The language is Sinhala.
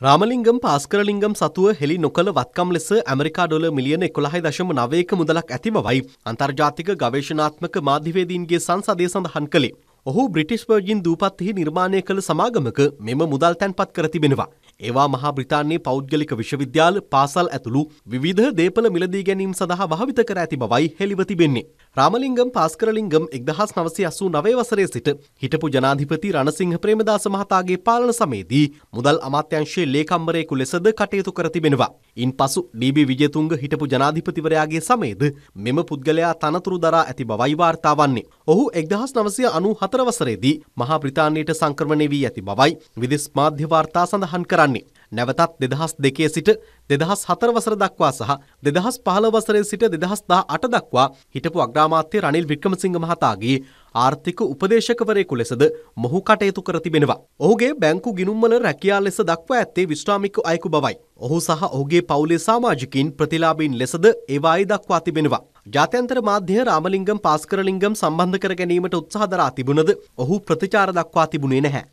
රාමලිංගම් පාස්කරලිංගම් සතුව හෙළි නොකළ වත්කම් ලෙස ඇමරිකා ඩොල මිලියන එකොළහයි දශම නවයක මුදලක් ඇති බවයි අන්තර්ජාතික ගවේශනාත්මක මාධ්‍යවේදීන්ගේ සංසදය සඳහන් කළේ. ඔහු බ්‍රිටිස් වර්ජින් දූපත්හි නිර්මාණය කළ සමාගමක මෙම මුදල් තැන්පත් කර තිබෙනවා. ඒවා මහා බ්‍රිතාන්‍යයේ පෞද්ගලික විශ්වවිද්‍යාල පාසල් ඇතුළු විවිධ දේපල මිලදී ගැනීම සඳහා භාවිත කර ඇති බවයි හෙළිව තිබෙන්නේ. රාමලිංගම් පාස්කරලිංගම් එක්දහස් නවසය අසූ නවය වසරේ සිට හිටපු ජනාධිපති රණසිංහ ප්‍රේමදාස මහතාගේ පාලන සමයේදී මුදල් අමාත්‍යංශයේ ලේකම්වරයෙකු ලෙසද කටයුතු කර තිබෙනවා. ඉන් පසු ඩීබී විජේතුංග හිටපු ජනාධිපතිවරයාගේ සමයේද මෙම පුද්ගලයා තනතුරු දරා ඇති බවයි වාර්තා වන්නේ. ඔහු එක්දහස් නවසය අනු හතර වසරේදී මහා බ්‍රිතාන්‍යයට සංක්‍රමණය වී ඇති බවයි විදෙස් මාධ්‍ය වාර්තා සඳහන් කරන්නේ. කරන්නේ. නැවතත් දෙදහස් දෙකේ සිට දෙදහස් හතර වසර දක්වා සහ දෙදහස් පහළ වසරේ සිට දෙදහස් දා අට දක්වා හිටපු අග්‍රාමාත්‍ය රනිල් වික්‍රමසිංහ මහතාගේ ආර්ථික උපදේශකවරයෙකු ලෙසද මොහු කටයුතු කර තිබෙනවා. ඔහුගේ බැංකු ගිනුම්වල රැකියා ලෙස දක්වා ඇත්තේ විශ්‍රාමික අයෙකු බවයි. ඔහු සහ ඔහුගේ පවුලේ සාමාජිකින් ප්‍රතිලාබීන් ලෙසද ඒවායි දක්වා තිබෙනවා. ජාත්‍යන්තර මාධ්‍ය රාමලිංගම් පාස්කරලිංගම් සම්බන්ධ කර ගැනීමට උත්සාහ දරා තිබුණද ඔහු ප්‍රතිචාර දක්වා තිබුණේ නැහැ.